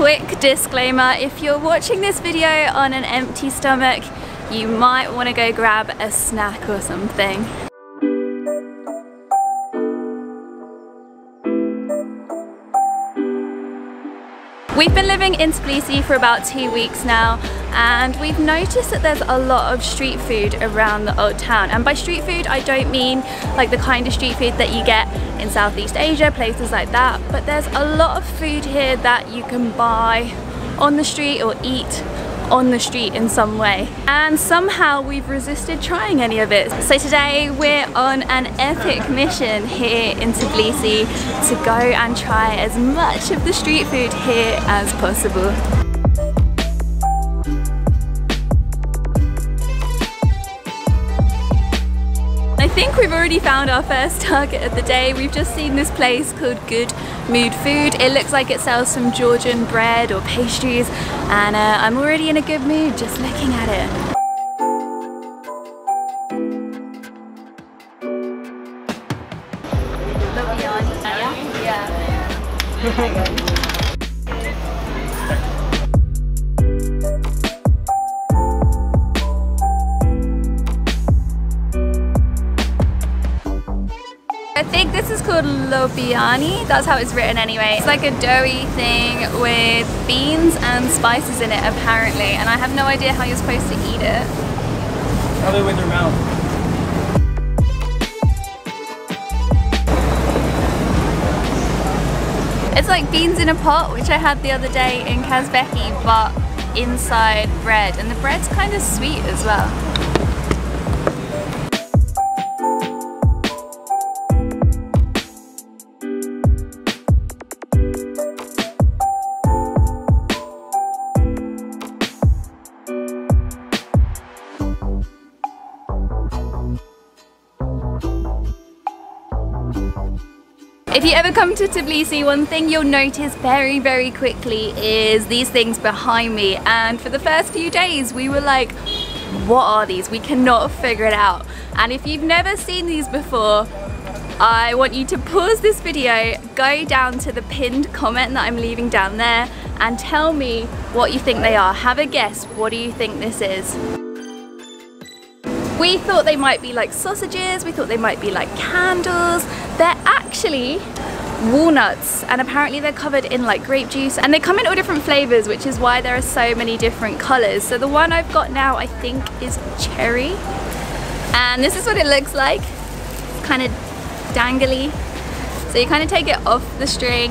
quick disclaimer, if you're watching this video on an empty stomach, you might want to go grab a snack or something. We've been living in Tbilisi for about two weeks now and we've noticed that there's a lot of street food around the old town. And by street food I don't mean like the kind of street food that you get in Southeast Asia, places like that. But there's a lot of food here that you can buy on the street or eat on the street in some way and somehow we've resisted trying any of it. So today we're on an epic mission here in Tbilisi to go and try as much of the street food here as possible. I think we've already found our first target of the day. We've just seen this place called Good Mood Food. It looks like it sells some Georgian bread or pastries and uh, I'm already in a good mood just looking at it. Yeah. called lobiani. That's how it's written anyway. It's like a doughy thing with beans and spices in it apparently. And I have no idea how you're supposed to eat it. Probably with your mouth. It's like beans in a pot, which I had the other day in Kazbegi, but inside bread. And the bread's kind of sweet as well. If you ever come to Tbilisi, one thing you'll notice very, very quickly is these things behind me. And for the first few days, we were like, what are these? We cannot figure it out. And if you've never seen these before, I want you to pause this video, go down to the pinned comment that I'm leaving down there and tell me what you think they are. Have a guess, what do you think this is? We thought they might be like sausages, we thought they might be like candles. They're actually walnuts and apparently they're covered in like grape juice and they come in all different flavors which is why there are so many different colors. So the one I've got now I think is cherry and this is what it looks like. It's kind of dangly. So you kind of take it off the string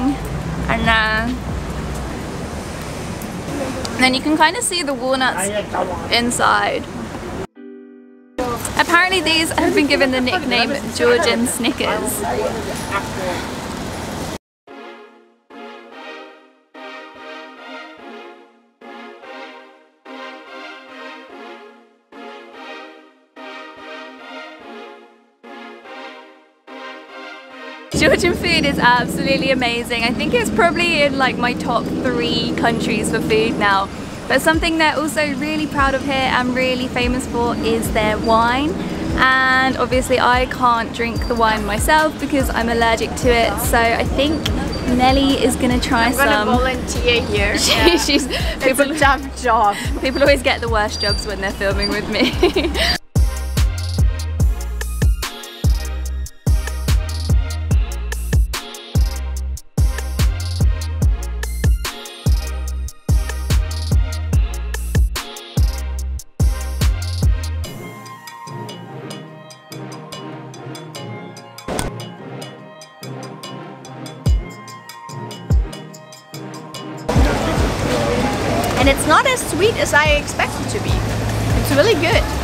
and and then you can kind of see the walnuts inside. Apparently these have been given the nickname Georgian Snickers. Georgian food is absolutely amazing. I think it's probably in like my top three countries for food now. But something they're also really proud of here and really famous for is their wine. And obviously I can't drink the wine myself because I'm allergic to it. So I think Nelly is gonna try I'm some. I'm gonna volunteer here. She, yeah. she's, it's a tough job. people always get the worst jobs when they're filming with me. And it's not as sweet as I expected to be. It's really good.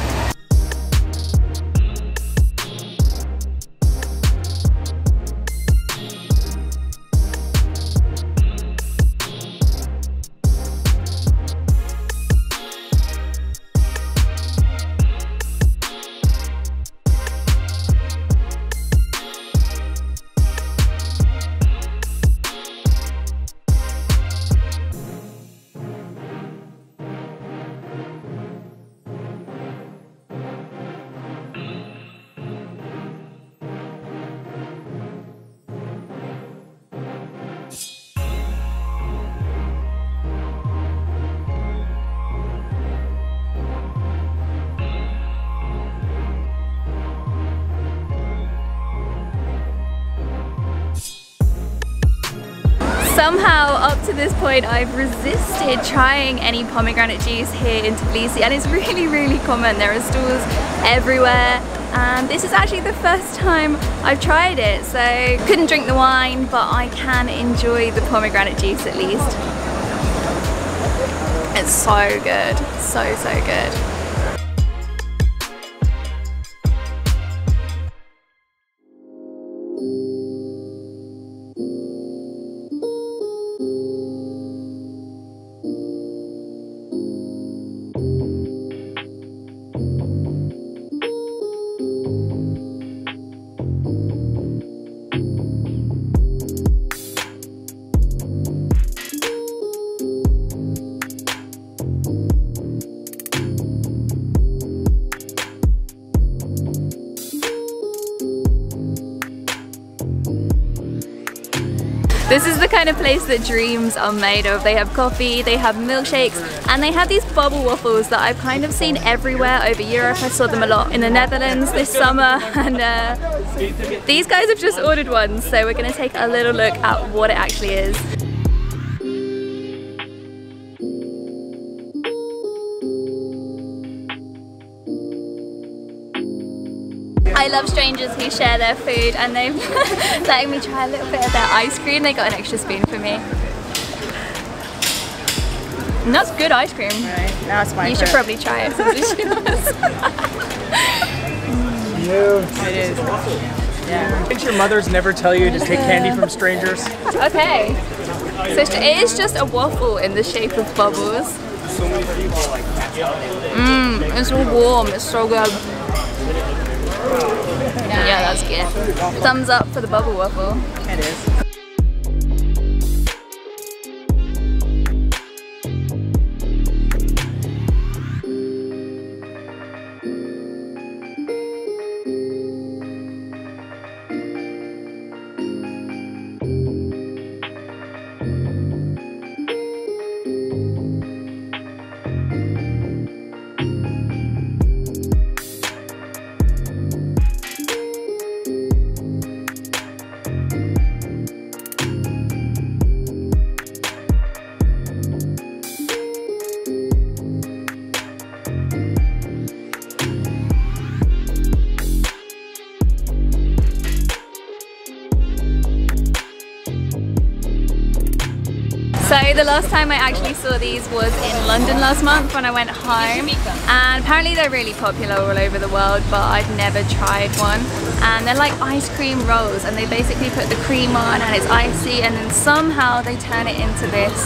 Somehow up to this point I've resisted trying any pomegranate juice here in Tbilisi and it's really really common. There are stalls everywhere and this is actually the first time I've tried it so couldn't drink the wine but I can enjoy the pomegranate juice at least. It's so good, so so good. This is the kind of place that dreams are made of. They have coffee, they have milkshakes, and they have these bubble waffles that I've kind of seen everywhere over Europe. I saw them a lot in the Netherlands this summer, and uh, these guys have just ordered one, so we're gonna take a little look at what it actually is. I love strangers who share their food and they've letting me try a little bit of their ice cream. They got an extra spoon for me. And that's good ice cream. Right, that's my You should probably try it since it's yours. It is. Yeah. Didn't your mothers never tell you to take candy from strangers? okay. So it is just a waffle in the shape of bubbles. Mmm, it's so warm, it's so good. Yeah, that's good. Thumbs up for the bubble waffle. It is. So the last time I actually saw these was in London last month when I went home and apparently they're really popular all over the world but I've never tried one and they're like ice cream rolls and they basically put the cream on and it's icy and then somehow they turn it into this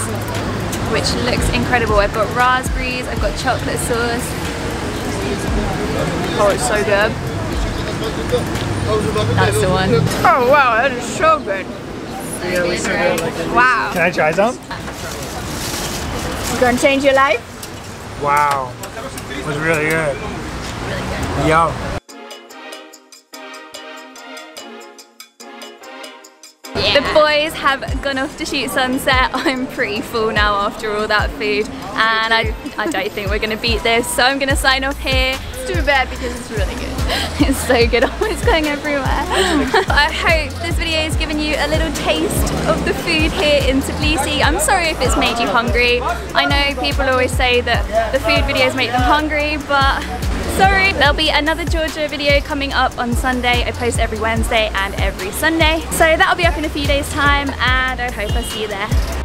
which looks incredible. I've got raspberries, I've got chocolate sauce. Oh it's so good. That's the one. Oh wow, that is so good. Wow. Can I try some? You gonna change your life? Wow. It was really good. Yum. The boys have gone off to shoot sunset. I'm pretty full now after all that food and I, I don't think we're going to beat this so I'm going to sign off here. It's too bad because it's really good. It's so good, it's going everywhere. I hope this video has given you a little taste of the food here in Tbilisi. I'm sorry if it's made you hungry. I know people always say that the food videos make them hungry but sorry. There'll be another Georgia video coming up on Sunday. I post every Wednesday and every Sunday. So that'll be up in a few days time and I hope I see you there.